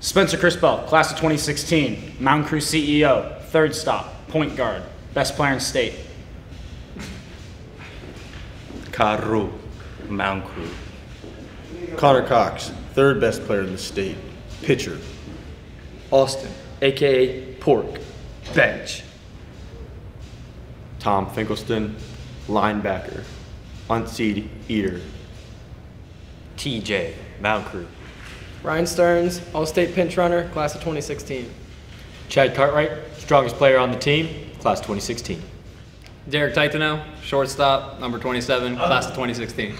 Spencer Crispell, class of 2016, Mountain Crew CEO, third stop, point guard, best player in state. Karu, Mountain Crew. Connor Cox, third best player in the state, pitcher. Austin, aka Pork, bench. Tom Finkelstein, linebacker, unseed eater. TJ, Mountain Crew. Ryan Stearns, All-State pinch runner, class of 2016. Chad Cartwright, strongest player on the team, class 2016. Derek Titano, shortstop, number 27, class of 2016.